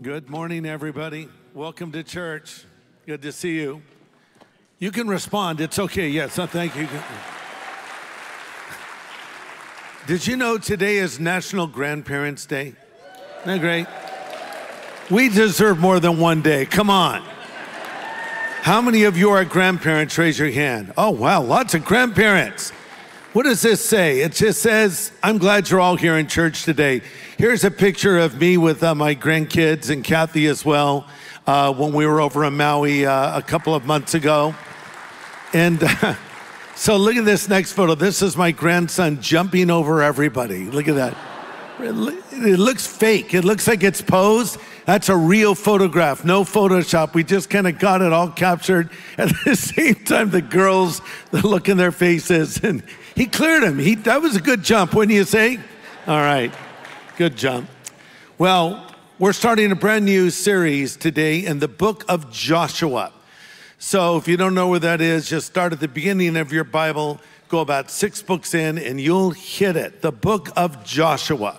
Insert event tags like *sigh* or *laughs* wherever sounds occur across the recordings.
Good morning, everybody. Welcome to church. Good to see you. You can respond. It's okay. Yes, no, thank you. Did you know today is National Grandparents' Day? Isn't that great? We deserve more than one day. Come on. How many of you are grandparents? Raise your hand. Oh, wow, lots of grandparents. What does this say? It just says, I'm glad you're all here in church today. Here's a picture of me with uh, my grandkids and Kathy as well uh, when we were over in Maui uh, a couple of months ago. And *laughs* so look at this next photo. This is my grandson jumping over everybody. Look at that. It looks fake. It looks like it's posed. That's a real photograph, no Photoshop. We just kind of got it all captured. *laughs* At the same time, the girls the look in their faces and he cleared him. He, that was a good jump, wouldn't you say? All right, good jump. Well, we're starting a brand new series today in the book of Joshua. So if you don't know where that is, just start at the beginning of your Bible, go about six books in, and you'll hit it. The book of Joshua.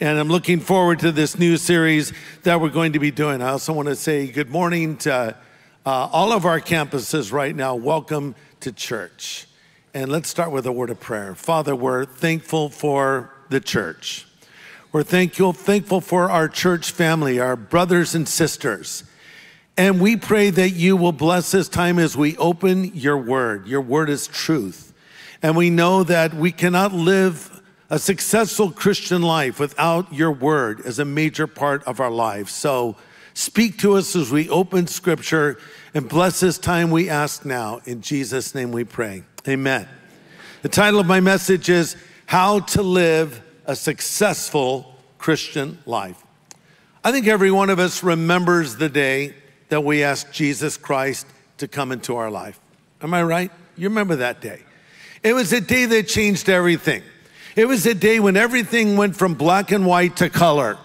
And I'm looking forward to this new series that we're going to be doing. I also want to say good morning to uh, all of our campuses right now. Welcome to church. And let's start with a word of prayer. Father, we're thankful for the church. We're thankful, thankful for our church family, our brothers and sisters. And we pray that you will bless this time as we open your word. Your word is truth. And we know that we cannot live a successful Christian life without your word as a major part of our life. So speak to us as we open scripture and bless this time we ask now. In Jesus' name we pray. Amen. The title of my message is How to Live a Successful Christian Life. I think every one of us remembers the day that we asked Jesus Christ to come into our life. Am I right? You remember that day. It was a day that changed everything. It was a day when everything went from black and white to color.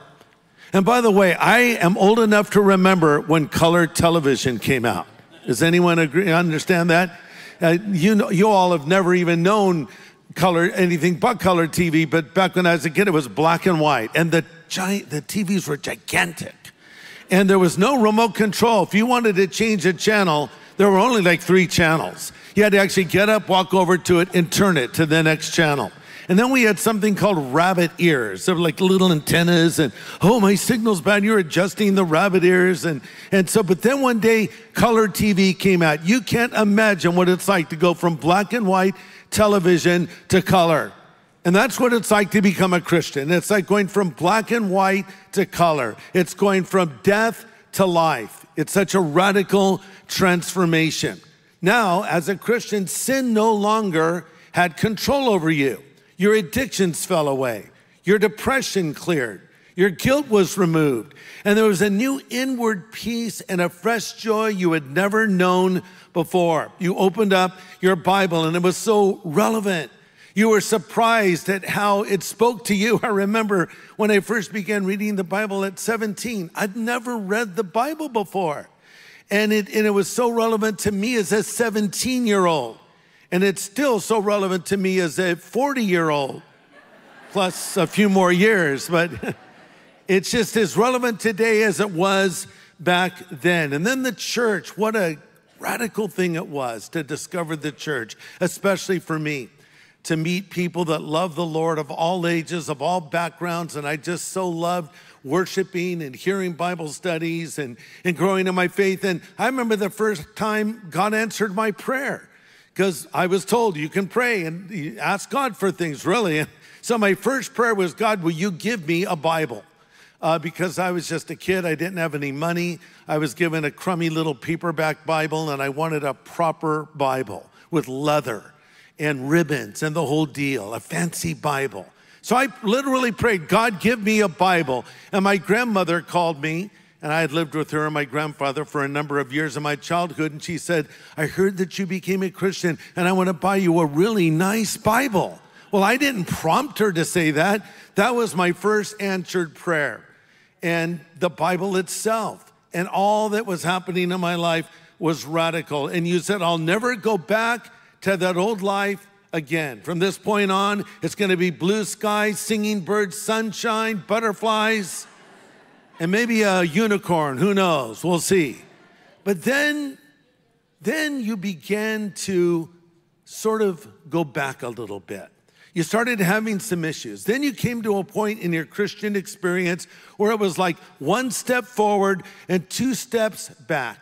And by the way, I am old enough to remember when color television came out. Does anyone agree, understand that? Uh, you, know, you all have never even known color, anything but color TV, but back when I was a kid, it was black and white. And the, giant, the TVs were gigantic. And there was no remote control. If you wanted to change a channel, there were only like three channels. You had to actually get up, walk over to it, and turn it to the next channel. And then we had something called rabbit ears. They were like little antennas, and oh, my signal's bad. You're adjusting the rabbit ears. And, and so, but then one day, color TV came out. You can't imagine what it's like to go from black and white television to color. And that's what it's like to become a Christian. It's like going from black and white to color, it's going from death to life. It's such a radical transformation. Now, as a Christian, sin no longer had control over you. Your addictions fell away. Your depression cleared. Your guilt was removed. And there was a new inward peace and a fresh joy you had never known before. You opened up your Bible and it was so relevant. You were surprised at how it spoke to you. *laughs* I remember when I first began reading the Bible at 17, I'd never read the Bible before. And it, and it was so relevant to me as a 17 year old. And it's still so relevant to me as a 40 year old, plus a few more years, but *laughs* it's just as relevant today as it was back then. And then the church, what a radical thing it was to discover the church, especially for me to meet people that love the Lord of all ages, of all backgrounds. And I just so loved worshiping and hearing Bible studies and, and growing in my faith. And I remember the first time God answered my prayer because I was told you can pray and ask God for things, really. And *laughs* so my first prayer was, God, will you give me a Bible? Uh, because I was just a kid, I didn't have any money. I was given a crummy little paperback Bible, and I wanted a proper Bible with leather and ribbons and the whole deal, a fancy Bible. So I literally prayed, God, give me a Bible. And my grandmother called me and I had lived with her and my grandfather for a number of years in my childhood. And she said, I heard that you became a Christian and I want to buy you a really nice Bible. Well, I didn't prompt her to say that. That was my first answered prayer. And the Bible itself and all that was happening in my life was radical. And you said, I'll never go back to that old life again. From this point on, it's going to be blue skies, singing birds, sunshine, butterflies and maybe a unicorn, who knows? We'll see. But then, then you began to sort of go back a little bit. You started having some issues. Then you came to a point in your Christian experience where it was like one step forward and two steps back.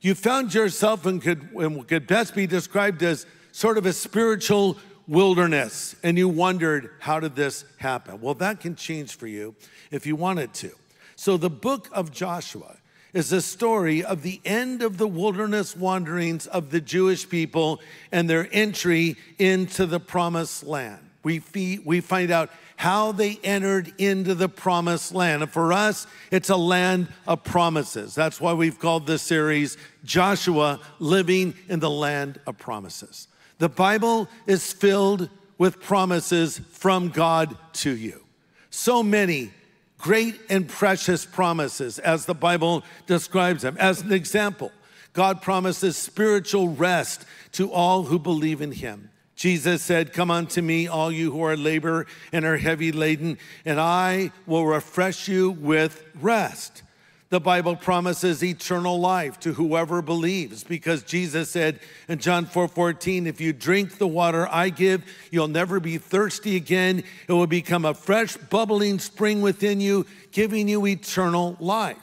You found yourself and could, and could best be described as sort of a spiritual wilderness, and you wondered, how did this happen? Well, that can change for you if you wanted to. So, the book of Joshua is a story of the end of the wilderness wanderings of the Jewish people and their entry into the promised land. We, fee- we find out how they entered into the promised land. And for us, it's a land of promises. That's why we've called this series Joshua Living in the Land of Promises. The Bible is filled with promises from God to you. So many great and precious promises as the Bible describes them. As an example, God promises spiritual rest to all who believe in Him. Jesus said, Come unto me, all you who are labor and are heavy laden, and I will refresh you with rest. The Bible promises eternal life to whoever believes because Jesus said in John 4 14, if you drink the water I give, you'll never be thirsty again. It will become a fresh, bubbling spring within you, giving you eternal life.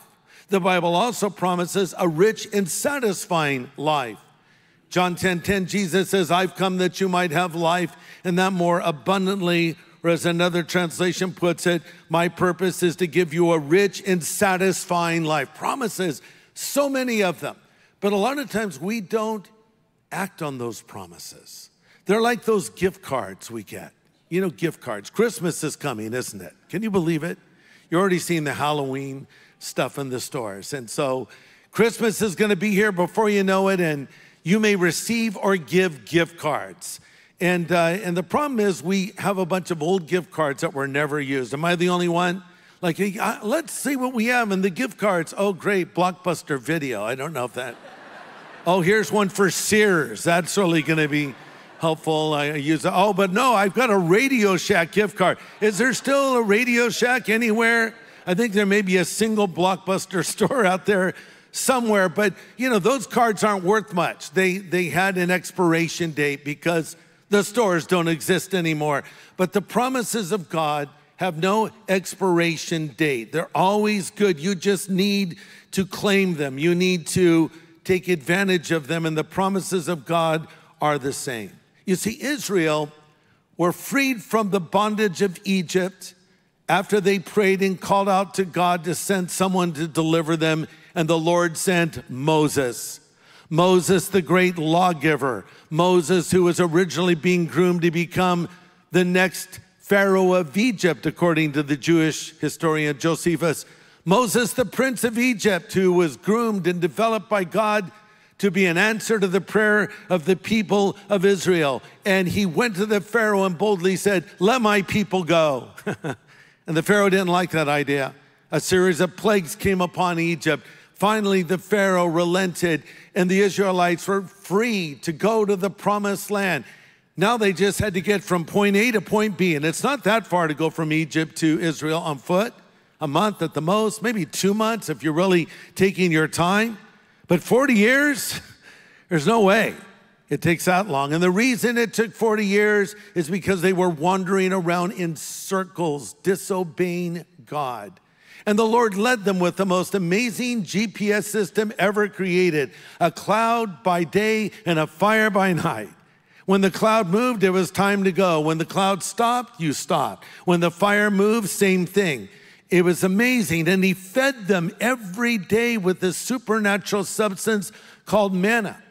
The Bible also promises a rich and satisfying life. John 10 10, Jesus says, I've come that you might have life and that more abundantly or as another translation puts it, my purpose is to give you a rich and satisfying life. Promises, so many of them. But a lot of times we don't act on those promises. They're like those gift cards we get. You know, gift cards. Christmas is coming, isn't it? Can you believe it? You're already seeing the Halloween stuff in the stores. And so Christmas is going to be here before you know it, and you may receive or give gift cards. And, uh, and the problem is, we have a bunch of old gift cards that were never used. Am I the only one? Like, uh, let's see what we have in the gift cards. Oh, great, Blockbuster Video. I don't know if that. oh, here's one for Sears. That's really going to be helpful. I use. Oh, but no, I've got a Radio Shack gift card. Is there still a Radio Shack anywhere? I think there may be a single Blockbuster *laughs* store out there somewhere, but you know, those cards aren't worth much. They, they had an expiration date because the stores don't exist anymore. But the promises of God have no expiration date. They're always good. You just need to claim them, you need to take advantage of them, and the promises of God are the same. You see, Israel were freed from the bondage of Egypt after they prayed and called out to God to send someone to deliver them, and the Lord sent Moses. Moses, the great lawgiver, Moses, who was originally being groomed to become the next Pharaoh of Egypt, according to the Jewish historian Josephus. Moses, the prince of Egypt, who was groomed and developed by God to be an answer to the prayer of the people of Israel. And he went to the Pharaoh and boldly said, Let my people go. *laughs* and the Pharaoh didn't like that idea. A series of plagues came upon Egypt. Finally, the Pharaoh relented and the Israelites were free to go to the promised land. Now they just had to get from point A to point B. And it's not that far to go from Egypt to Israel on foot, a month at the most, maybe two months if you're really taking your time. But 40 years, *laughs* there's no way it takes that long. And the reason it took 40 years is because they were wandering around in circles, disobeying God. And the Lord led them with the most amazing GPS system ever created a cloud by day and a fire by night. When the cloud moved, it was time to go. When the cloud stopped, you stopped. When the fire moved, same thing. It was amazing. And he fed them every day with this supernatural substance called manna.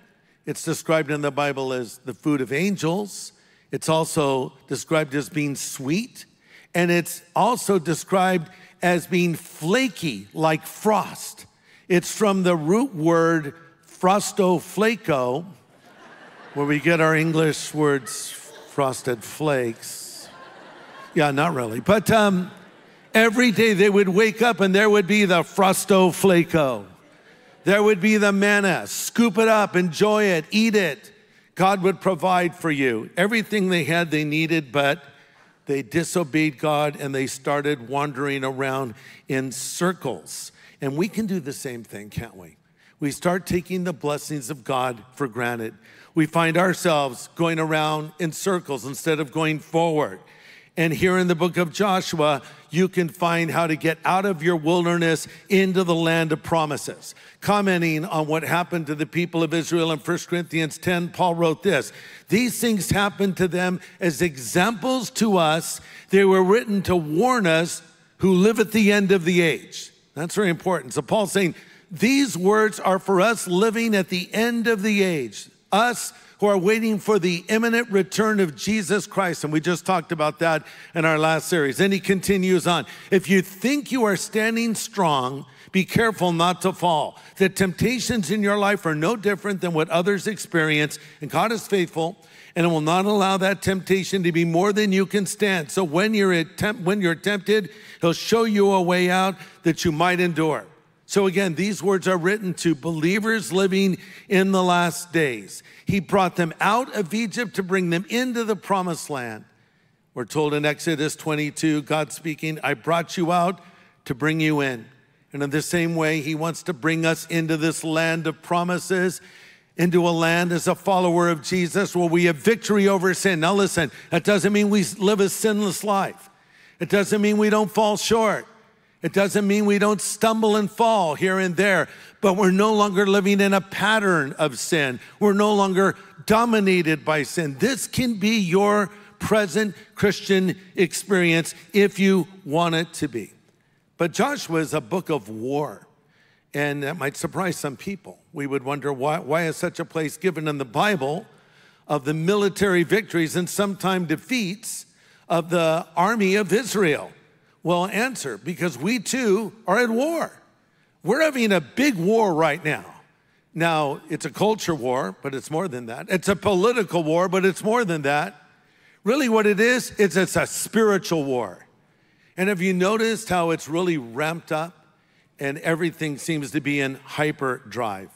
It's described in the Bible as the food of angels. It's also described as being sweet. And it's also described as being flaky like frost. It's from the root word frostoflaco, where we get our English words frosted flakes. Yeah, not really. But um, every day they would wake up and there would be the frostoflaco. There would be the manna. Scoop it up, enjoy it, eat it. God would provide for you everything they had, they needed, but they disobeyed God and they started wandering around in circles. And we can do the same thing, can't we? We start taking the blessings of God for granted. We find ourselves going around in circles instead of going forward. And here in the book of Joshua, you can find how to get out of your wilderness into the land of promises. Commenting on what happened to the people of Israel in 1 Corinthians 10, Paul wrote this These things happened to them as examples to us. They were written to warn us who live at the end of the age. That's very important. So Paul's saying, these words are for us living at the end of the age, us who are waiting for the imminent return of Jesus Christ. And we just talked about that in our last series. And he continues on. If you think you are standing strong, be careful not to fall. The temptations in your life are no different than what others experience, and God is faithful and will not allow that temptation to be more than you can stand. So when you're, when you're tempted, He'll show you a way out that you might endure. So again, these words are written to believers living in the last days. He brought them out of Egypt to bring them into the promised land. We're told in Exodus 22, God speaking, I brought you out to bring you in. And in the same way, He wants to bring us into this land of promises, into a land as a follower of Jesus where we have victory over sin. Now, listen, that doesn't mean we live a sinless life, it doesn't mean we don't fall short. It doesn't mean we don't stumble and fall here and there, but we're no longer living in a pattern of sin. We're no longer dominated by sin. This can be your present Christian experience if you want it to be. But Joshua is a book of war, and that might surprise some people. We would wonder why, why is such a place given in the Bible of the military victories and sometimes defeats of the army of Israel? Well, answer because we too are at war. We're having a big war right now. Now, it's a culture war, but it's more than that. It's a political war, but it's more than that. Really, what it is, it's, it's a spiritual war. And have you noticed how it's really ramped up and everything seems to be in hyperdrive?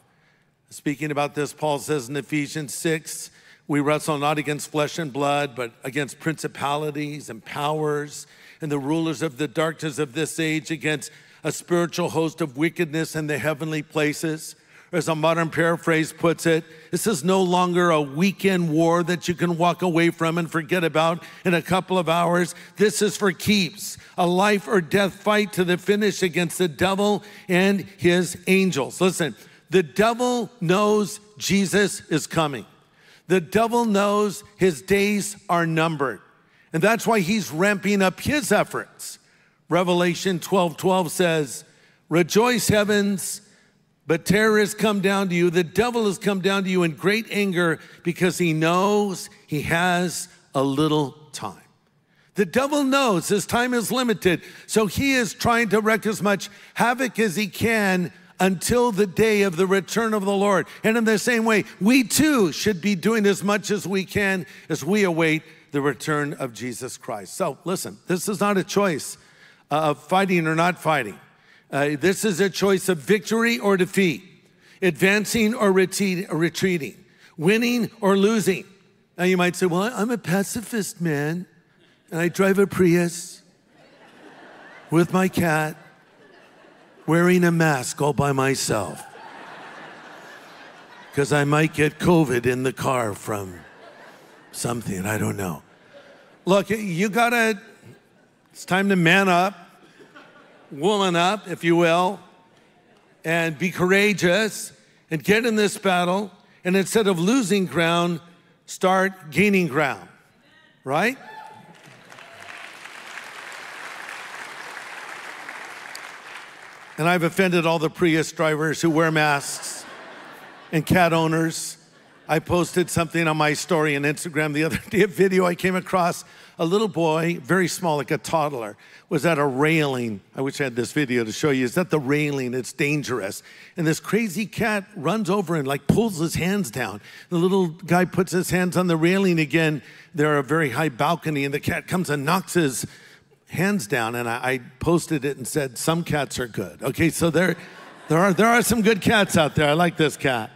Speaking about this, Paul says in Ephesians 6, we wrestle not against flesh and blood, but against principalities and powers and the rulers of the darkness of this age against a spiritual host of wickedness in the heavenly places. As a modern paraphrase puts it, this is no longer a weekend war that you can walk away from and forget about in a couple of hours. This is for keeps, a life or death fight to the finish against the devil and his angels. Listen, the devil knows Jesus is coming. The devil knows his days are numbered. And that's why he's ramping up his efforts. Revelation 12 12 says, Rejoice, heavens, but terror has come down to you. The devil has come down to you in great anger because he knows he has a little time. The devil knows his time is limited, so he is trying to wreak as much havoc as he can until the day of the return of the Lord. And in the same way, we too should be doing as much as we can as we await the return of Jesus Christ. So listen, this is not a choice of fighting or not fighting. Uh, this is a choice of victory or defeat, advancing or retreating, winning or losing. Now you might say, well, I'm a pacifist man, and I drive a Prius with my cat, wearing a mask all by myself. Because I might get COVID in the car from something, I don't know. Look, you gotta, it's time to man up, woman up, if you will, and be courageous and get in this battle. And instead of losing ground, start gaining ground, right? And I've offended all the Prius drivers who wear masks and cat owners I posted something on my story on Instagram the other *laughs* day, a video I came across. A little boy, very small, like a toddler, was at a railing. I wish I had this video to show you. Is that the railing, it's dangerous. And this crazy cat runs over and like pulls his hands down. The little guy puts his hands on the railing again. They're a very high balcony, and the cat comes and knocks his hands down. And I, I posted it and said, Some cats are good. Okay, so there, there, are, there are some good cats out there. I like this cat.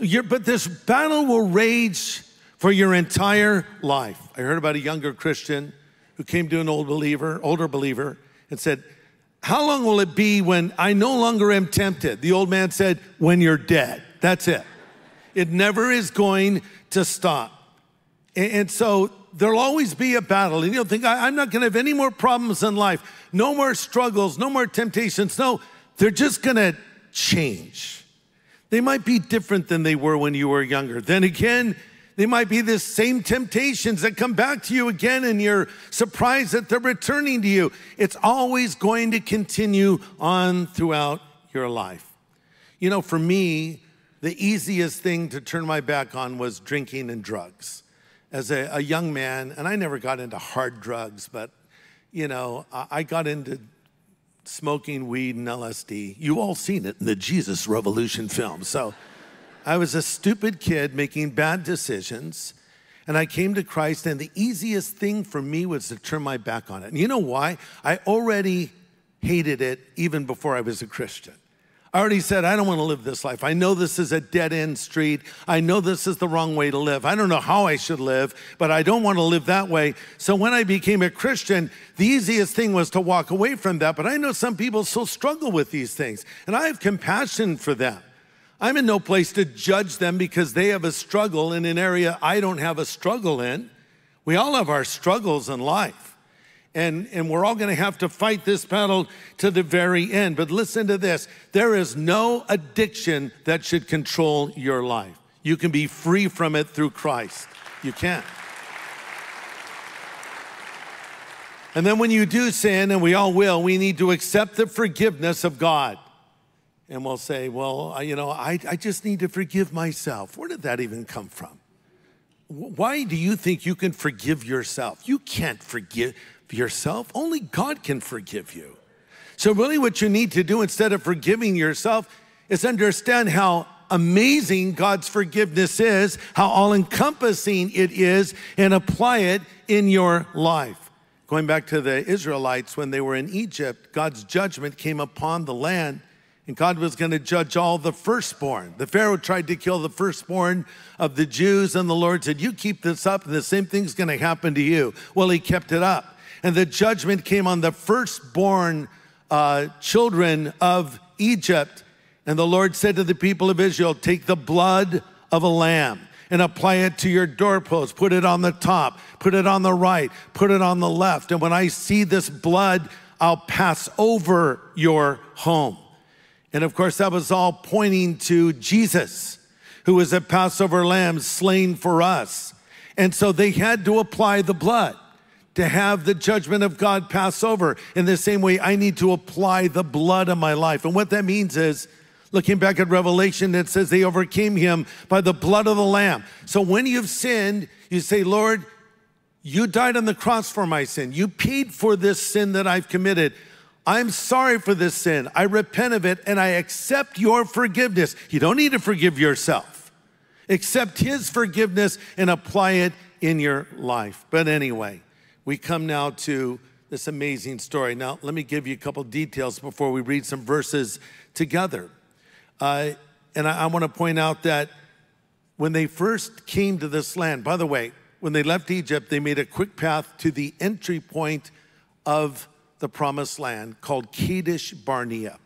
But this battle will rage for your entire life. I heard about a younger Christian who came to an old believer, older believer, and said, How long will it be when I no longer am tempted? The old man said, When you're dead. That's it. It never is going to stop. And, so there'll always be a battle. And you'll think, I'm not going to have any more problems in life, no more struggles, no more temptations. No, they're just going to change. They might be different than they were when you were younger. Then again, they might be the same temptations that come back to you again, and you're surprised that they're returning to you. It's always going to continue on throughout your life. You know, for me, the easiest thing to turn my back on was drinking and drugs. As a, a young man, and I never got into hard drugs, but you know, I got into smoking weed and LSD. You all seen it in the Jesus Revolution film. So I was a stupid kid making bad decisions. And I came to Christ, and the easiest thing for me was to turn my back on it. And you know why? I already hated it even before I was a Christian. I already said, I don't want to live this life. I know this is a dead end street. I know this is the wrong way to live. I don't know how I should live, but I don't want to live that way. So when I became a Christian, the easiest thing was to walk away from that. But I know some people still struggle with these things, and I have compassion for them. I'm in no place to judge them because they have a struggle in an area I don't have a struggle in. We all have our struggles in life and, and we're all going to have to fight this battle to the very end. But listen to this there is no addiction that should control your life. You can be free from it through Christ. You can. And then when you do sin, and we all will, we need to accept the forgiveness of God. And we'll say, well, you know, I, I just need to forgive myself. Where did that even come from? Why do you think you can forgive yourself? You can't forgive yourself. Only God can forgive you. So, really, what you need to do instead of forgiving yourself is understand how amazing God's forgiveness is, how all encompassing it is, and apply it in your life. Going back to the Israelites, when they were in Egypt, God's judgment came upon the land, and God was going to judge all the firstborn. The Pharaoh tried to kill the firstborn of the Jews, and the Lord said, You keep this up, and the same thing's going to happen to you. Well, he kept it up and the judgment came on the firstborn uh, children of Egypt. And the Lord said to the people of Israel, Take the blood of a lamb and apply it to your doorpost. Put it on the top, put it on the right, put it on the left. And when I see this blood, I'll pass over your home. And of course, that was all pointing to Jesus, who was a Passover lamb slain for us. And so they had to apply the blood to have the judgment of God pass over. In the same way, I need to apply the blood of my life. And what that means is, looking back at Revelation, it says they overcame him by the blood of the Lamb. So when you've sinned, you say, Lord, you died on the cross for my sin. You paid for this sin that I've committed. I'm sorry for this sin. I repent of it and I accept your forgiveness. You don't need to forgive yourself. Accept his forgiveness and apply it in your life. But anyway, we come now to this amazing story. Now, let me give you a couple details before we read some verses together. Uh, and I, I want to point out that when they first came to this land, by the way, when they left Egypt, they made a quick path to the entry point of the promised land called Kadesh Barnea.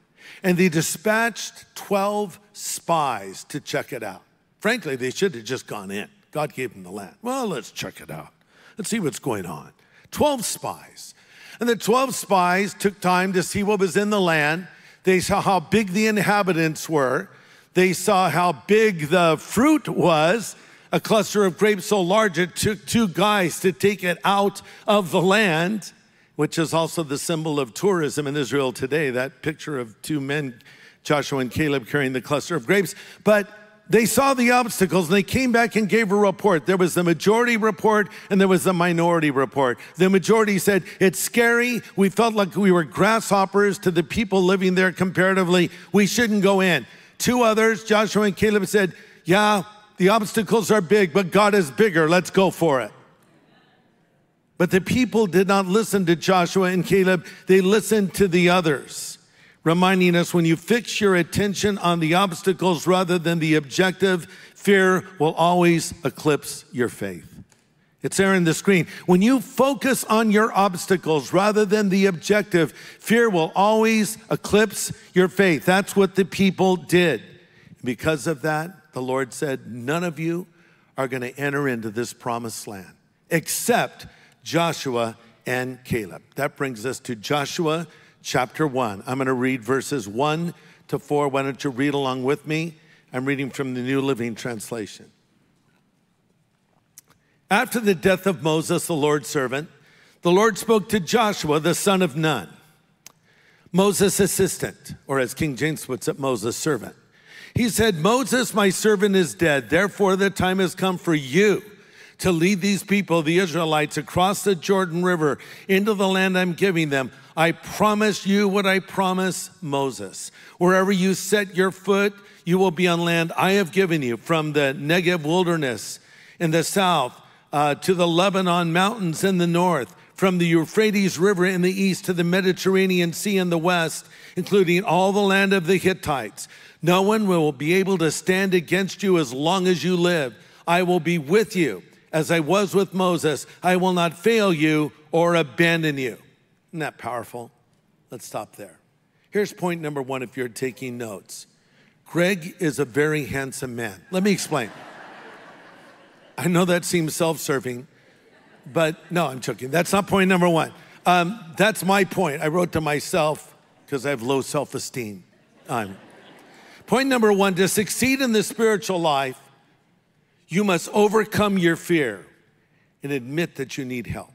And they dispatched 12 spies to check it out. Frankly, they should have just gone in. God gave them the land. Well, let's check it out. Let's see what's going on. 12 spies. And the 12 spies took time to see what was in the land. They saw how big the inhabitants were. They saw how big the fruit was. A cluster of grapes so large it took two guys to take it out of the land, which is also the symbol of tourism in Israel today. That picture of two men, Joshua and Caleb, carrying the cluster of grapes. But they saw the obstacles and they came back and gave a report. There was the majority report and there was the minority report. The majority said, It's scary. We felt like we were grasshoppers to the people living there comparatively. We shouldn't go in. Two others, Joshua and Caleb, said, Yeah, the obstacles are big, but God is bigger. Let's go for it. But the people did not listen to Joshua and Caleb, they listened to the others. Reminding us when you fix your attention on the obstacles rather than the objective, fear will always eclipse your faith. It's there in the screen. When you focus on your obstacles rather than the objective, fear will always eclipse your faith. That's what the people did. Because of that, the Lord said, None of you are going to enter into this promised land except Joshua and Caleb. That brings us to Joshua chapter 1. I'm going to read verses 1 to 4. Why don't you read along with me? I'm reading from the New Living Translation. After the death of Moses, the Lord's servant, the Lord spoke to Joshua, the son of Nun, Moses' assistant, or as King James puts it, Moses' servant. He said, Moses, my servant, is dead. Therefore, the time has come for you to lead these people, the Israelites, across the Jordan River into the land I'm giving them. I promise you what I promise Moses. Wherever you set your foot, you will be on land I have given you, from the Negev wilderness in the south uh, to the Lebanon mountains in the north, from the Euphrates River in the east to the Mediterranean Sea in the west, including all the land of the Hittites. No one will be able to stand against you as long as you live. I will be with you as I was with Moses. I will not fail you or abandon you. Isn't that powerful? Let's stop there. Here's point number one if you're taking notes Greg is a very handsome man. Let me explain. I know that seems self serving, but no, I'm joking. That's not point number one. Um, that's my point. I wrote to myself because I have low self esteem. Um, point number one to succeed in the spiritual life, you must overcome your fear and admit that you need help.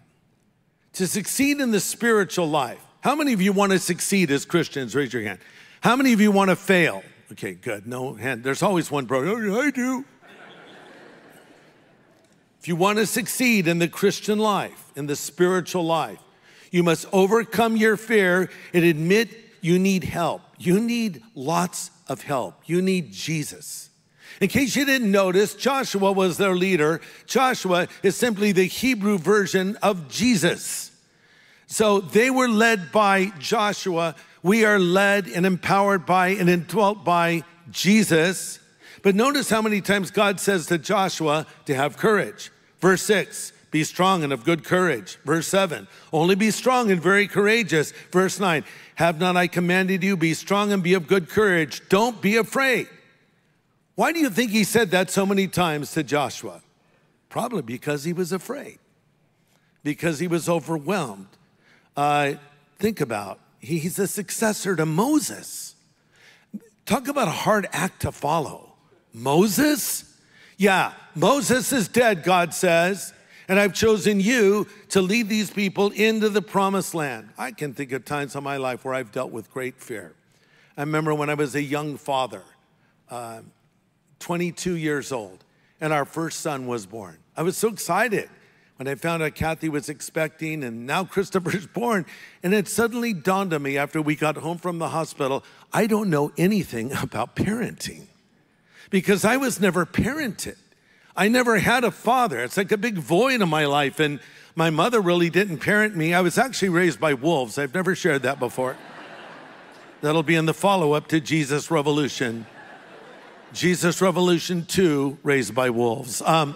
To succeed in the spiritual life, how many of you want to succeed as Christians? Raise your hand. How many of you want to fail? Okay, good. No hand. There's always one brother. Oh, I do. If you want to succeed in the Christian life, in the spiritual life, you must overcome your fear and admit you need help. You need lots of help. You need Jesus. In case you didn't notice, Joshua was their leader. Joshua is simply the Hebrew version of Jesus. So they were led by Joshua. We are led and empowered by and indwelt by Jesus. But notice how many times God says to Joshua to have courage. Verse 6, be strong and of good courage. Verse 7, only be strong and very courageous. Verse 9, have not I commanded you, be strong and be of good courage. Don't be afraid. Why do you think he said that so many times to Joshua? Probably because he was afraid, because he was overwhelmed. Uh, think about he's the successor to Moses. Talk about a hard act to follow. Moses? Yeah, Moses is dead, God says, and I've chosen you to lead these people into the promised land. I can think of times in my life where I've dealt with great fear. I remember when I was a young father, uh, 22 years old, and our first son was born. I was so excited when I found out Kathy was expecting and now Christopher's *laughs* born. And it suddenly dawned on me after we got home from the hospital I don't know anything about parenting because I was never parented. I never had a father. It's like a big void in my life. And my mother really didn't parent me. I was actually raised by wolves. I've never shared that before. *laughs* That'll be in the follow up to Jesus Revolution. Jesus Revolution 2, Raised by Wolves. Um,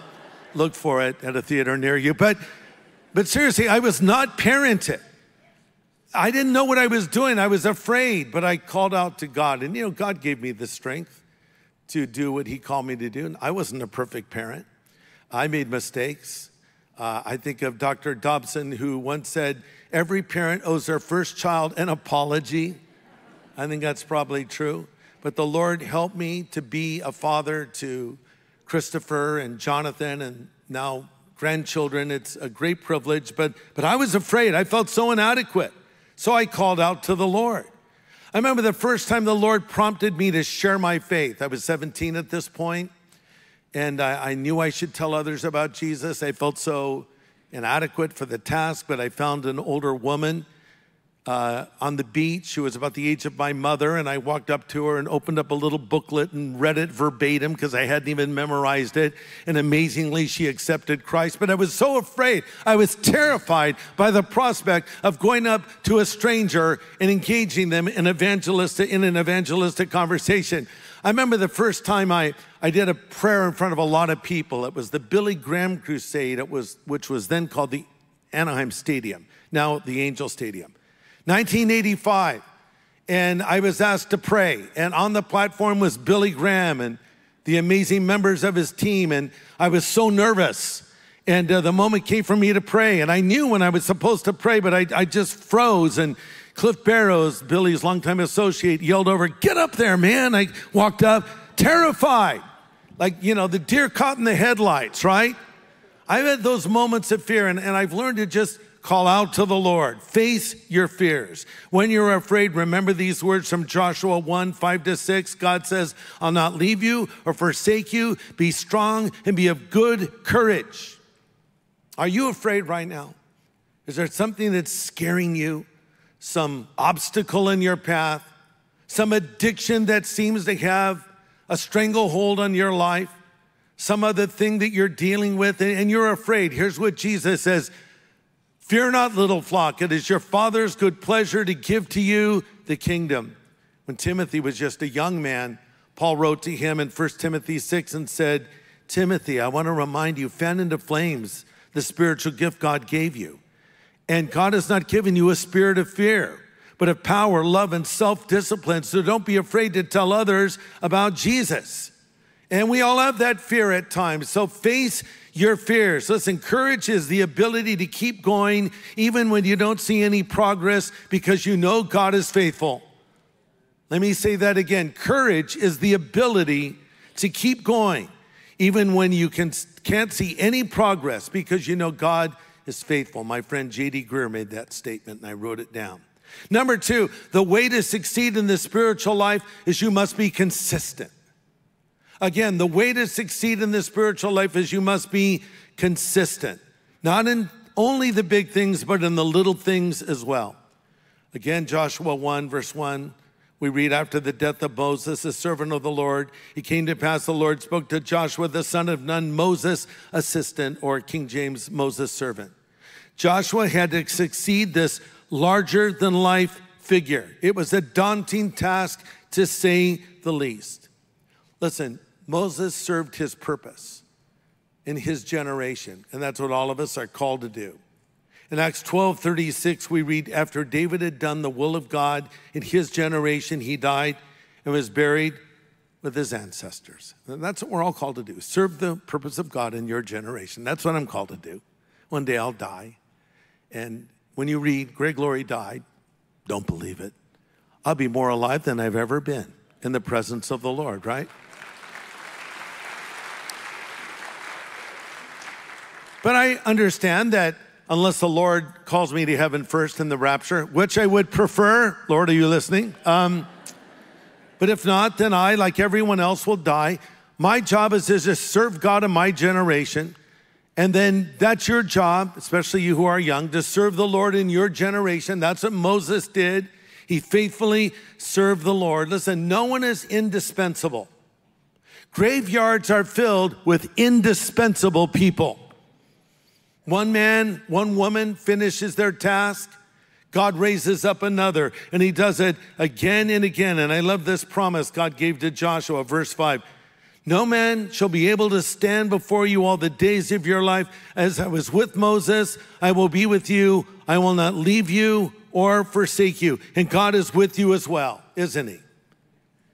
look for it at a theater near you. But, but seriously, I was not parented. I didn't know what I was doing. I was afraid, but I called out to God. And, you know, God gave me the strength to do what he called me to do. And I wasn't a perfect parent. I made mistakes. Uh, I think of Dr. Dobson, who once said, Every parent owes their first child an apology. I think that's probably true. But the Lord helped me to be a father to Christopher and Jonathan and now grandchildren. It's a great privilege, but, but I was afraid. I felt so inadequate. So I called out to the Lord. I remember the first time the Lord prompted me to share my faith. I was 17 at this point, and I, I, knew I should tell others about Jesus. I felt so inadequate for the task, but I found an older woman. Uh, on the beach. She was about the age of my mother, and I walked up to her and opened up a little booklet and read it verbatim because I hadn't even memorized it. And amazingly, she accepted Christ. But I was so afraid, I was terrified by the prospect of going up to a stranger and engaging them in, evangelistic, in an evangelistic conversation. I remember the first time I, I did a prayer in front of a lot of people. It was the Billy Graham Crusade, it was, which was then called the Anaheim Stadium, now the Angel Stadium. 1985, and I was asked to pray. And on the platform was Billy Graham and the amazing members of his team. And I was so nervous. And uh, the moment came for me to pray. And I knew when I was supposed to pray, but I, I just froze. And Cliff Barrows, Billy's longtime associate, yelled over, Get up there, man. I walked up, terrified, like, you know, the deer caught in the headlights, right? I've had those moments of fear, and, and I've learned to just Call out to the Lord. Face your fears. When you're afraid, remember these words from Joshua 1 5 to 6. God says, I'll not leave you or forsake you. Be strong and be of good courage. Are you afraid right now? Is there something that's scaring you? Some obstacle in your path? Some addiction that seems to have a stranglehold on your life? Some other thing that you're dealing with and you're afraid? Here's what Jesus says Fear not, little flock, it is your Father's good pleasure to give to you the kingdom. When Timothy was just a young man, Paul wrote to him in 1 Timothy 6 and said, Timothy, I want to remind you, fan into flames the spiritual gift God gave you. And God has not given you a spirit of fear, but of power, love, and self discipline. So don't be afraid to tell others about Jesus. And we all have that fear at times. So face your fears. Listen, courage is the ability to keep going even when you don't see any progress because you know God is faithful. Let me say that again. Courage is the ability to keep going even when you can, can't see any progress because you know God is faithful. My friend J.D. Greear made that statement and I wrote it down. Number two, the way to succeed in the spiritual life is you must be consistent. Again, the way to succeed in the spiritual life is you must be consistent, not in only the big things, but in the little things as well. Again, Joshua 1, verse 1, we read after the death of Moses, the servant of the Lord, it came to pass the Lord spoke to Joshua, the son of Nun, Moses' assistant, or King James, Moses' servant. Joshua had to succeed this larger than life figure. It was a daunting task to say the least. Listen, Moses served his purpose in his generation, and that's what all of us are called to do. In Acts 12 36, we read, After David had done the will of God in his generation, he died and was buried with his ancestors. And that's what we're all called to do serve the purpose of God in your generation. That's what I'm called to do. One day I'll die. And when you read, Greg Laurie died, don't believe it. I'll be more alive than I've ever been in the presence of the Lord, right? But I understand that unless the Lord calls me to heaven first in the rapture, which I would prefer, Lord, are you listening? Um, but if not, then I, like everyone else, will die. My job is to just serve God in my generation. And then that's your job, especially you who are young, to serve the Lord in your generation. That's what Moses did. He faithfully served the Lord. Listen, no one is indispensable. Graveyards are filled with indispensable people. One man, one woman finishes their task. God raises up another, and he does it again and again. And I love this promise God gave to Joshua, verse 5. No man shall be able to stand before you all the days of your life. As I was with Moses, I will be with you. I will not leave you or forsake you. And God is with you as well, isn't he?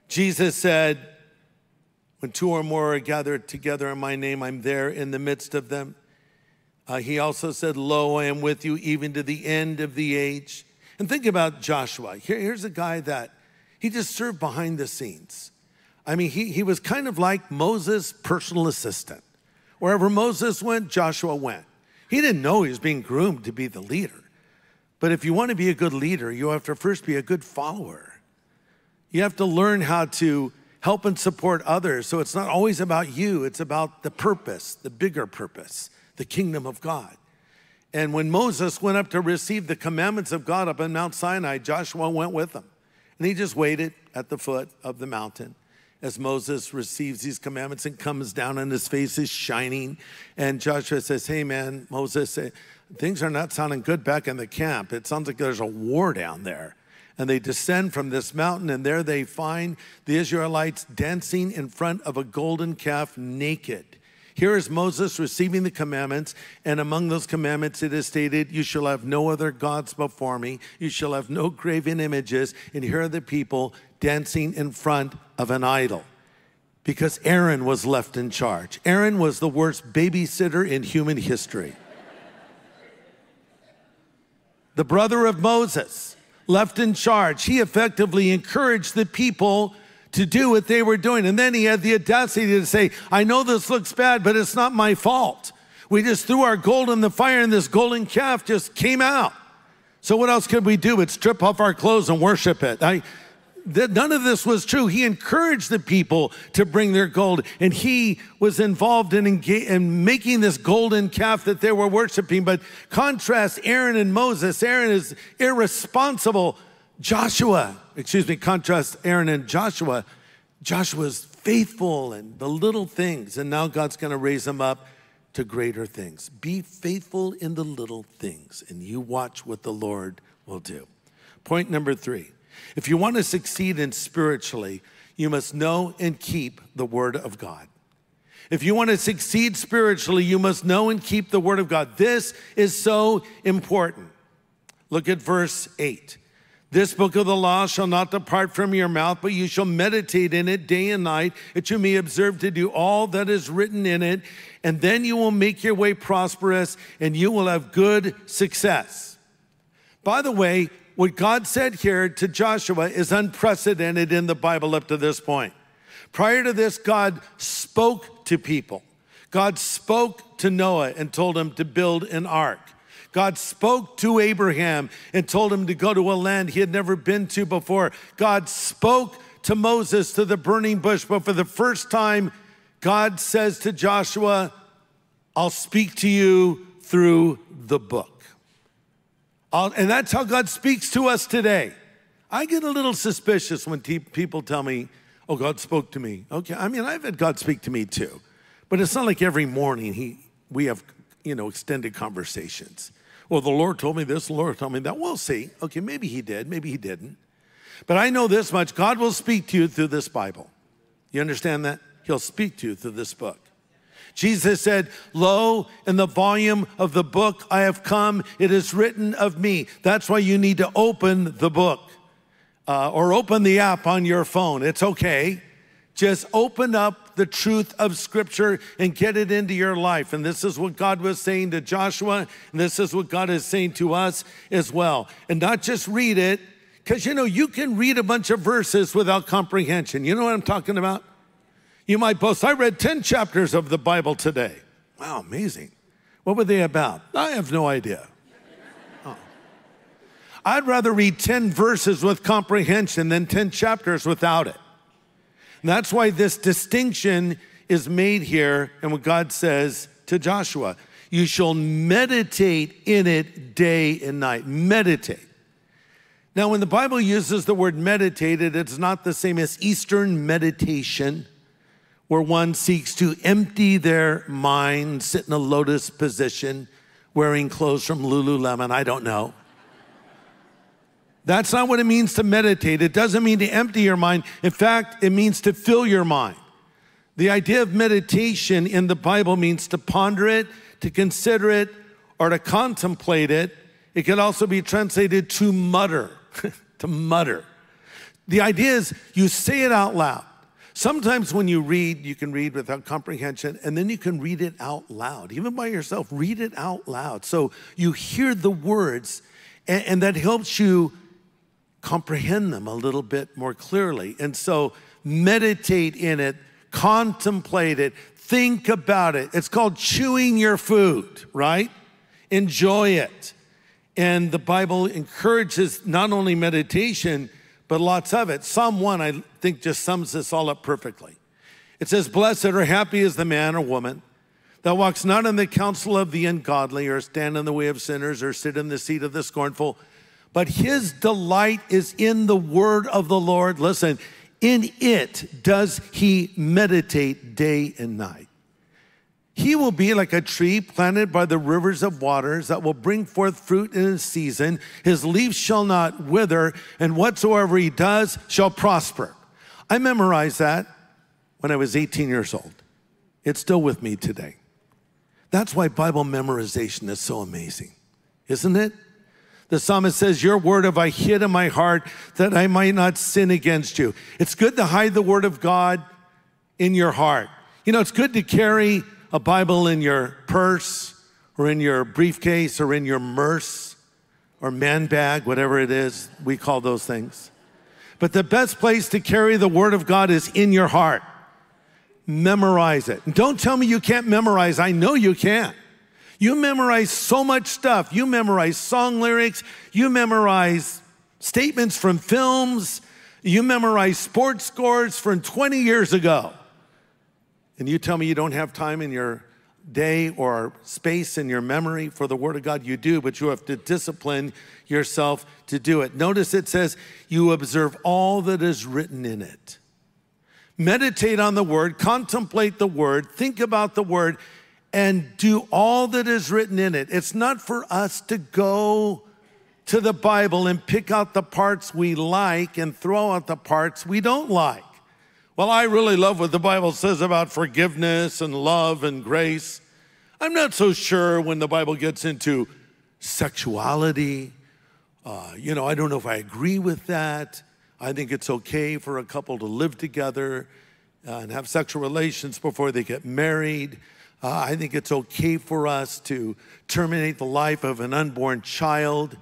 Jesus said, When two or more are gathered together in my name, I'm there in the midst of them. Uh, he also said, Lo, I am with you even to the end of the age. And think about Joshua. Here, here's a guy that he just served behind the scenes. I mean, he, he was kind of like Moses' personal assistant. Wherever Moses went, Joshua went. He didn't know he was being groomed to be the leader. But if you want to be a good leader, you have to first be a good follower. You have to learn how to help and support others. So it's not always about you, it's about the purpose, the bigger purpose the kingdom of God. And when Moses went up to receive the commandments of God up on Mount Sinai, Joshua went with him. And he just waited at the foot of the mountain as Moses receives these commandments and comes down and his face is shining. And Joshua says, Hey, man, Moses, things are not sounding good back in the camp. It sounds like there's a war down there. And they descend from this mountain, and there they find the Israelites dancing in front of a golden calf naked. Here is Moses receiving the commandments, and among those commandments it is stated, You shall have no other gods before me, you shall have no graven images. And here are the people dancing in front of an idol because Aaron was left in charge. Aaron was the worst babysitter in human history. The brother of Moses, left in charge, he effectively encouraged the people to do what they were doing. And then he had the audacity to say, I know this looks bad, but it's not my fault. We just threw our gold in the fire and this golden calf just came out. So what else could we do but strip off our clothes and worship it? I, none of this was true. He encouraged the people to bring their gold, and he was involved in, in making this golden calf that they were worshiping. But contrast Aaron and Moses. Aaron is irresponsible Joshua, excuse me, contrast Aaron and Joshua. Joshua's faithful in the little things, and now God's going to raise him up to greater things. Be faithful in the little things, and you watch what the Lord will do. Point number three if you want to succeed in spiritually, you must know and keep the Word of God. If you want to succeed spiritually, you must know and keep the Word of God. This is so important. Look at verse 8. This book of the law shall not depart from your mouth, but you shall meditate in it day and night, that you may observe to do all that is written in it, and then you will make your way prosperous and you will have good success. By the way, what God said here to Joshua is unprecedented in the Bible up to this point. Prior to this, God spoke to people. God spoke to Noah and told him to build an ark. God spoke to Abraham and told him to go to a land he had never been to before. God spoke to Moses to the burning bush, but for the first time, God says to Joshua, I'll speak to you through the book. And that's how God speaks to us today. I get a little suspicious when te- people tell me, Oh, God spoke to me. Okay, I mean, I've had God speak to me too, but it's not like every morning he, we have, you know, extended conversations. Well, the Lord told me this, the Lord told me that. We'll see. Okay, maybe He did, maybe He didn't. But I know this much God will speak to you through this Bible. You understand that? He'll speak to you through this book. Jesus said, Lo, in the volume of the book I have come, it is written of me. That's why you need to open the book uh, or open the app on your phone. It's okay. Just open up the truth of Scripture and get it into your life. And this is what God was saying to Joshua, and this is what God is saying to us as well. And not just read it, because you know, you can read a bunch of verses without comprehension. You know what I'm talking about? You might boast, I read 10 chapters of the Bible today. Wow, amazing. What were they about? I have no idea. Oh. I'd rather read 10 verses with comprehension than 10 chapters without it. And that's why this distinction is made here and what God says to Joshua. You shall meditate in it day and night. Meditate. Now, when the Bible uses the word meditated, it's not the same as Eastern meditation, where one seeks to empty their mind, sit in a lotus position, wearing clothes from Lululemon. I don't know. That's not what it means to meditate. It doesn't mean to empty your mind. In fact, it means to fill your mind. The idea of meditation in the Bible means to ponder it, to consider it, or to contemplate it. It can also be translated to mutter, *laughs* to mutter. The idea is you say it out loud. Sometimes when you read, you can read without comprehension, and then you can read it out loud, even by yourself. Read it out loud. So you hear the words, and, and that helps you comprehend them a little bit more clearly. And so meditate in it, contemplate it, think about it. It's called chewing your food, right? Enjoy it. And the Bible encourages not only meditation, but lots of it. Psalm 1, I think, just sums this all up perfectly. It says, Blessed or happy is the man or woman that walks not in the counsel of the ungodly, or stand in the way of sinners, or sit in the seat of the scornful, but his delight is in the word of the Lord. Listen, in it does he meditate day and night. He will be like a tree planted by the rivers of waters that will bring forth fruit in its season. His leaves shall not wither, and whatsoever he does shall prosper. I memorized that when I was 18 years old. It's still with me today. That's why Bible memorization is so amazing, isn't it? The psalmist says, Your word have I hid in my heart that I might not sin against you. It's good to hide the word of God in your heart. You know, it's good to carry a Bible in your purse or in your briefcase or in your murse or man bag, whatever it is, we call those things. But the best place to carry the word of God is in your heart memorize it. don't tell me you can't memorize. I know you can. You memorize so much stuff. You memorize song lyrics, you memorize statements from films, you memorize sports scores from 20 years ago. And you tell me you don't have time in your day or space in your memory for the Word of God, you do, but you have to discipline yourself to do it. Notice it says, You observe all that is written in it meditate on the word, contemplate the word, think about the word, and do all that is written in it. It's not for us to go to the Bible and pick out the parts we like and throw out the parts we don't like. Well, I really love what the Bible says about forgiveness and love and grace. I'm not so sure when the Bible gets into sexuality. Uh, you know, I don't know if I agree with that. I think it's okay for a couple to live together uh, and have sexual relations before they get married. Uh, I think it's okay for us to terminate the life of an unborn child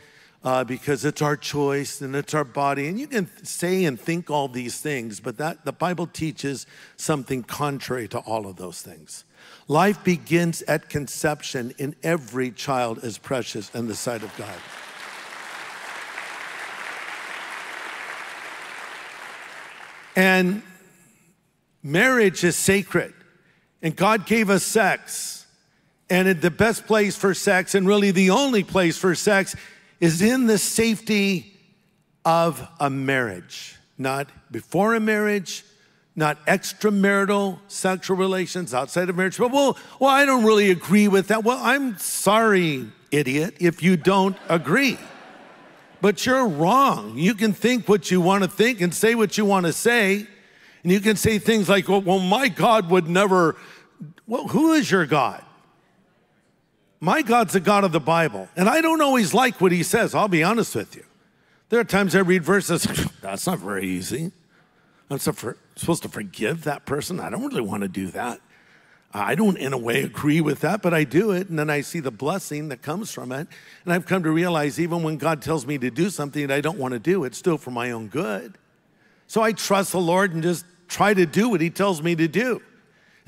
uh, because it's our choice and it's our body. And you can say and think all these things, but that the Bible teaches something contrary to all of those things. Life begins at conception, and every child is precious in the sight of God. And marriage is sacred. And God gave us sex. And the best place for sex, and really the only place for sex, is in the safety of a marriage, not before a marriage, not extramarital sexual relations outside of marriage. But well, well, I don't really agree with that. Well, I'm sorry, idiot, if you don't agree. But you're wrong. You can think what you want to think and say what you want to say. And you can say things like, well, well, my God would never. Well, who is your God? My God's the God of the Bible. And I don't always like what he says, I'll be honest with you. There are times I read verses, *laughs* that's not very easy. I'm supposed to forgive that person. I don't really want to do that. I don't, in a way, agree with that, but I do it. And then I see the blessing that comes from it. And I've come to realize even when God tells me to do something that I don't want to do, it's still for my own good. So I trust the Lord and just try to do what He tells me to do.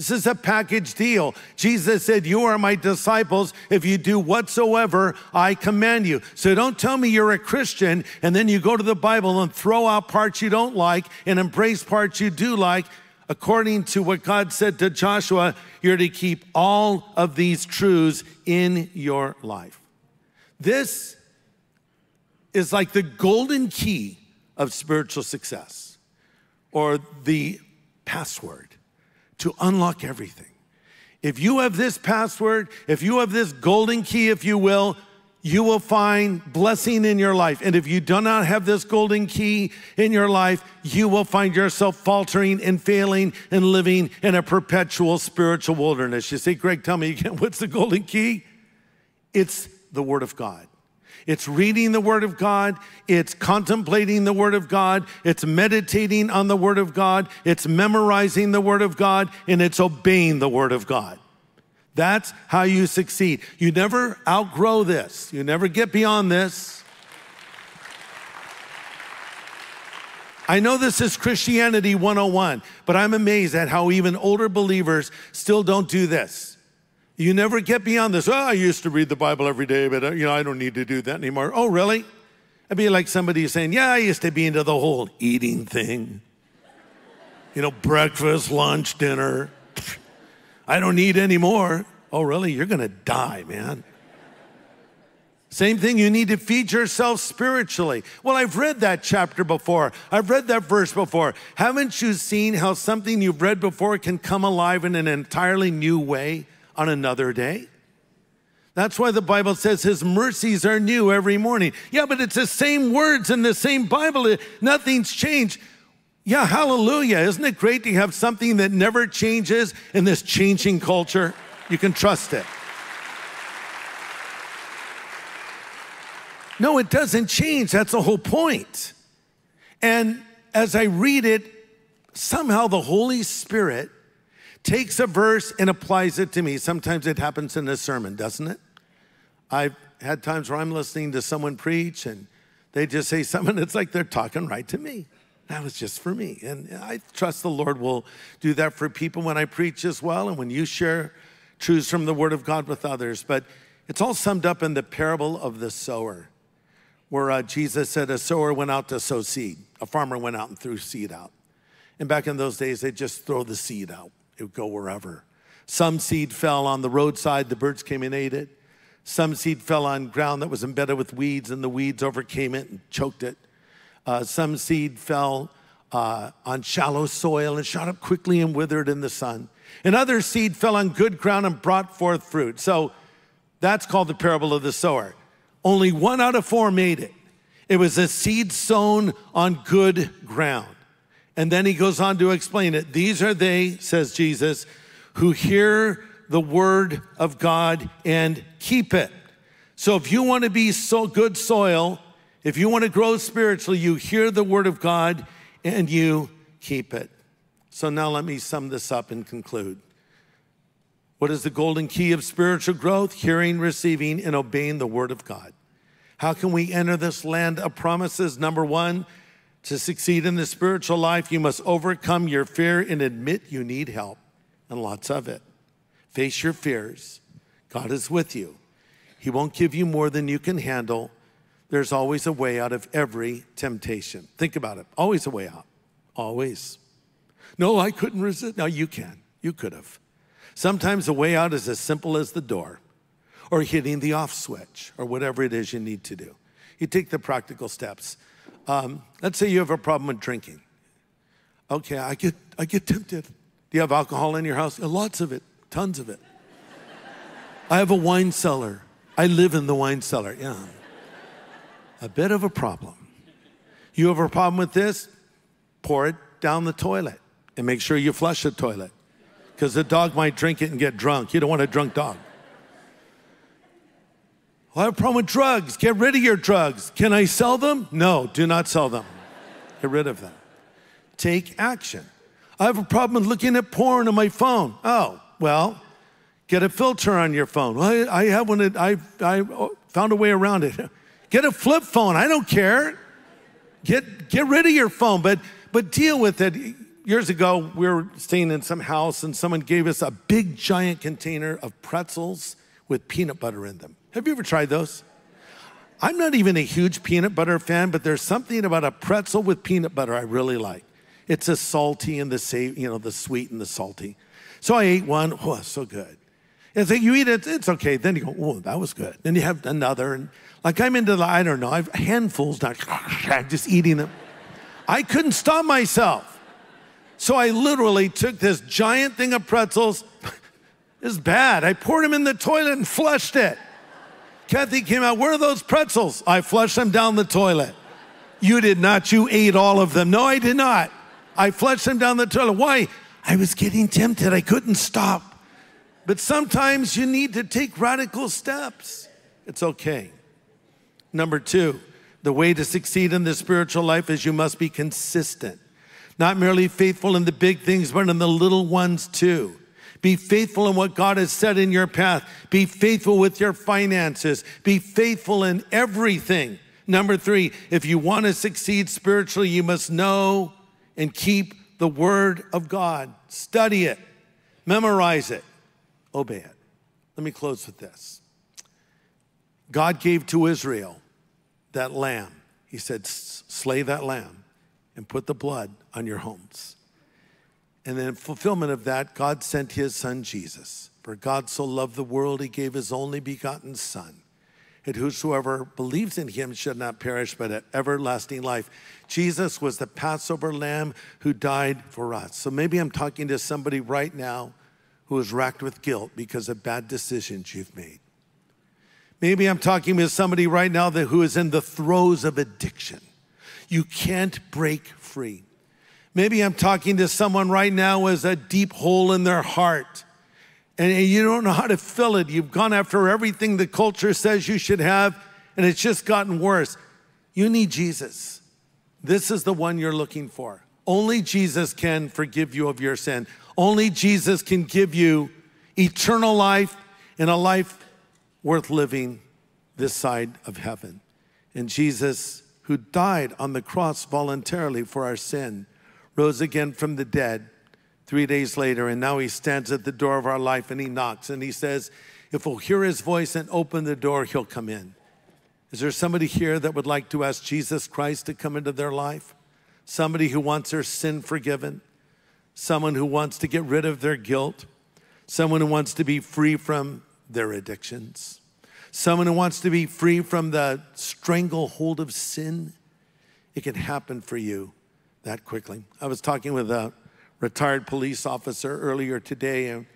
This is a package deal. Jesus said, You are my disciples if you do whatsoever I command you. So don't tell me you're a Christian and then you go to the Bible and throw out parts you don't like and embrace parts you do like according to what God said to Joshua, you're to keep all of these truths in your life. This is like the golden key of spiritual success or the password to unlock everything. If you have this password, if you have this golden key, if you will, you will find blessing in your life. And if you do not have this golden key in your life, you will find yourself faltering and failing and living in a perpetual spiritual wilderness. You say, Greg, tell me again, *laughs* what's the golden key? It's the Word of God. It's reading the Word of God. It's contemplating the Word of God. It's meditating on the Word of God. It's memorizing the Word of God. And it's obeying the Word of God. That's how you succeed. You never outgrow this, you never get beyond this. I know this is Christianity 101, but I'm amazed at how even older believers still don't do this. You never get beyond this. Oh, I used to read the Bible every day, but uh, you know, I don't need to do that anymore. Oh, really? It'd be like somebody saying, Yeah, I used to be into the whole eating thing. You know, breakfast, lunch, dinner. I don't need any more. Oh, really? You're going to die, man. Same thing, you need to feed yourself spiritually. Well, I've read that chapter before. I've read that verse before. Haven't you seen how something you've read before can come alive in an entirely new way on another day? That's why the Bible says his mercies are new every morning. Yeah, but it's the same words in the same Bible. Nothing's changed. Yeah, hallelujah. Isn't it great to have something that never changes in this changing culture? You can trust it. No, it doesn't change. That's the whole point. And as I read it, somehow the Holy Spirit takes a verse and applies it to me. Sometimes it happens in a sermon, doesn't it? I've had times where I'm listening to someone preach and they just say something, it's like they're talking right to me. That was just for me. And I trust the Lord will do that for people when I preach as well and when you share truths from the Word of God with others. But it's all summed up in the parable of the sower where uh, Jesus said a sower went out to sow seed. A farmer went out and threw seed out. And back in those days, they'd just throw the seed out, it would go wherever. Some seed fell on the roadside, the birds came and ate it. Some seed fell on ground that was embedded with weeds, and the weeds overcame it and choked it. Uh, some seed fell uh, on shallow soil and shot up quickly and withered in the sun. And other seed fell on good ground and brought forth fruit. So that's called the parable of the sower. Only one out of four made it. It was a seed sown on good ground. And then he goes on to explain it. These are they, says Jesus, who hear the word of God and keep it. So if you want to be so good soil, if you want to grow spiritually, you hear the word of God and you keep it. So now let me sum this up and conclude. What is the golden key of spiritual growth? Hearing, receiving, and obeying the word of God. How can we enter this land of promises? Number one, to succeed in the spiritual life, you must overcome your fear and admit you need help, and lots of it. Face your fears. God is with you. He won't give you more than you can handle. There's always a way out of every temptation. Think about it. Always a way out. Always. No, I couldn't resist. No, you can. You could have. Sometimes the way out is as simple as the door or hitting the off switch or whatever it is you need to do. You take the practical steps. Um, let's say you have a problem with drinking. Okay, I get, I get tempted. Do you have alcohol in your house? Lots of it, tons of it. I have a wine cellar. I live in the wine cellar. Yeah. A bit of a problem. You have a problem with this? Pour it down the toilet and make sure you flush the toilet because the dog might drink it and get drunk. You don't want a drunk dog. Well, I have a problem with drugs. Get rid of your drugs. Can I sell them? No, do not sell them. Get rid of them. Take action. I have a problem with looking at porn on my phone. Oh, well, get a filter on your phone. Well, I, I have one, that I, I found a way around it. *laughs* Get a flip phone. I don't care. Get, get rid of your phone, but, but deal with it years ago, we were staying in some house and someone gave us a big giant container of pretzels with peanut butter in them. Have you ever tried those? I'm not even a huge peanut butter fan, but there's something about a pretzel with peanut butter I really like. It's a salty and the save, you know, the sweet and the salty. So I ate one. Oh, so good. And so you eat it, it's okay. Then you go, oh, that was good. Then you have another, and like I'm into the, I don't know, I've handfuls now, *laughs* just eating them. I couldn't stop myself. So I literally took this giant thing of pretzels. *laughs* it's bad. I poured them in the toilet and flushed it. Cathe came out, Where are those pretzels? I flushed them down the toilet. You did not. You ate all of them. No, I did not. I flushed them down the toilet. Why? I was getting tempted. I couldn't stop. But sometimes you need to take radical steps. It's okay. Number two, the way to succeed in the spiritual life is you must be consistent. Not merely faithful in the big things, but in the little ones too. Be faithful in what God has said in your path. Be faithful with your finances. Be faithful in everything. Number three, if you want to succeed spiritually, you must know and keep the word of God. Study it, memorize it, obey it. Let me close with this. God gave to Israel that lamb. He said, Slay that lamb and put the blood on your homes. And then, in fulfillment of that, God sent his son Jesus. For God so loved the world, he gave his only begotten Son. And whosoever believes in him should not perish, but have everlasting life. Jesus was the Passover lamb who died for us. So maybe I'm talking to somebody right now who is racked with guilt because of bad decisions you've made. Maybe I'm talking with somebody right now that, who is in the throes of addiction. You can't break free. Maybe I'm talking to someone right now has a deep hole in their heart and you don't know how to fill it. You've gone after everything the culture says you should have, and it's just gotten worse. You need Jesus. This is the one you're looking for. Only Jesus can forgive you of your sin. Only Jesus can give you eternal life and a life worth living this side of heaven. And Jesus, who died on the cross voluntarily for our sin, rose again from the dead three days later, and now he stands at the door of our life and he knocks and he says, If we'll hear his voice and open the door, he'll come in. Is there somebody here that would like to ask Jesus Christ to come into their life? Somebody who wants their sin forgiven? Someone who wants to get rid of their guilt? Someone who wants to be free from their addictions? Someone who wants to be free from the stranglehold of sin? It can happen for you that quickly. I was talking with a retired police officer earlier today, and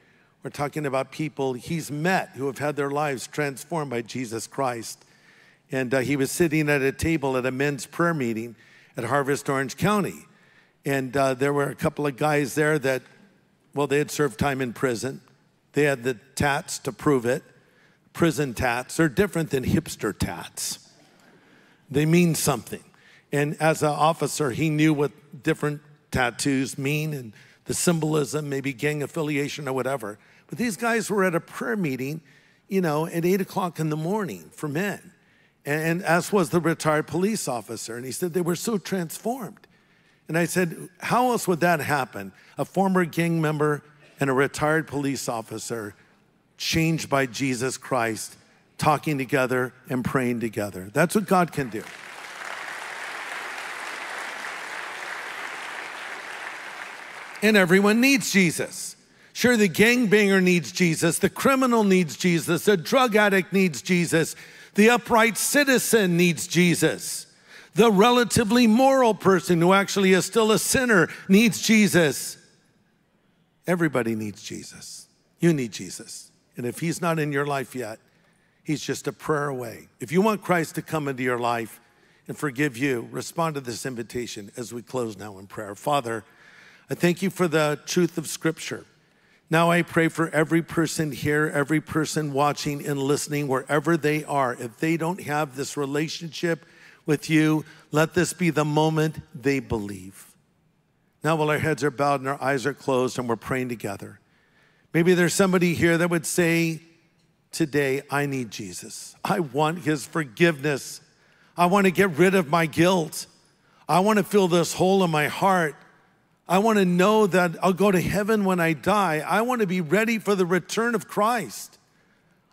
we're talking about people he's met who have had their lives transformed by Jesus Christ. And uh, he was sitting at a table at a men's prayer meeting at Harvest Orange County. And uh, there were a couple of guys there that, well, they had served time in prison. They had the tats to prove it. Prison tats are different than hipster tats, they mean something. And as an officer, he knew what different tattoos mean and the symbolism, maybe gang affiliation or whatever. But these guys were at a prayer meeting, you know, at eight o'clock in the morning for men. And, as was the retired police officer. And he said they were so transformed. And I said, how else would that happen? A former gang member and a retired police officer changed by Jesus Christ, talking together and praying together. That's what God can do. And everyone needs Jesus. Sure, the gangbanger needs Jesus, the criminal needs Jesus, the drug addict needs Jesus, the upright citizen needs Jesus, the relatively moral person who actually is still a sinner needs Jesus. Everybody needs Jesus. You need Jesus. And if he's not in your life yet, he's just a prayer away. If you want Christ to come into your life and forgive you, respond to this invitation as we close now in prayer. Father, I thank you for the truth of Scripture. Now I pray for every person here, every person watching and listening, wherever they are. If they don't have this relationship with you, let this be the moment they believe. Now, while our heads are bowed and our eyes are closed and we're praying together, maybe there's somebody here that would say, Today, I need Jesus. I want his forgiveness. I want to get rid of my guilt. I want to fill this hole in my heart. I want to know that I'll go to heaven when I die. I want to be ready for the return of Christ.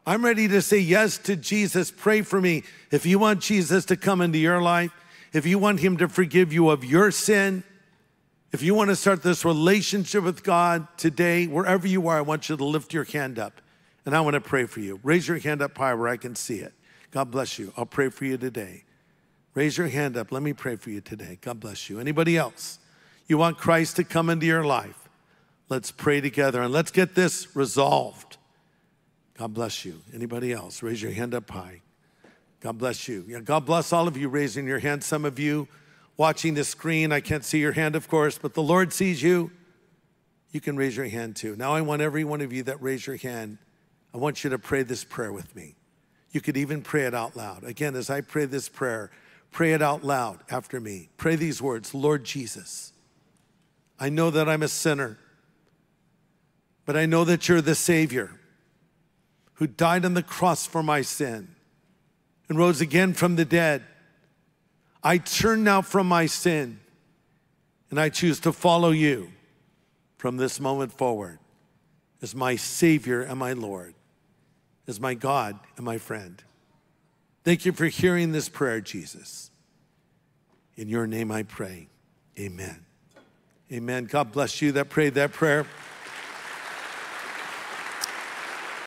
I'm ready to say yes to Jesus. Pray for me. If you want Jesus to come into your life, if you want Him to forgive you of your sin, if you want to start this relationship with God today, wherever you are, I want you to lift your hand up and I want to pray for you. Raise your hand up high where I can see it. God bless you. I'll pray for you today. Raise your hand up. Let me pray for you today. God bless you. Anybody else? You want Christ to come into your life. Let's pray together and let's get this resolved. God bless you. Anybody else? Raise your hand up high. God bless you. Yeah, God bless all of you raising your hand. Some of you watching the screen, I can't see your hand, of course, but the Lord sees you. You can raise your hand too. Now, I want every one of you that raise your hand, I want you to pray this prayer with me. You could even pray it out loud. Again, as I pray this prayer, pray it out loud after me. Pray these words Lord Jesus. I know that I'm a sinner, but I know that you're the Savior who died on the cross for my sin and rose again from the dead. I turn now from my sin and I choose to follow you from this moment forward as my Savior and my Lord, as my God and my friend. Thank you for hearing this prayer, Jesus. In your name I pray. Amen. Amen. God bless you that prayed that prayer.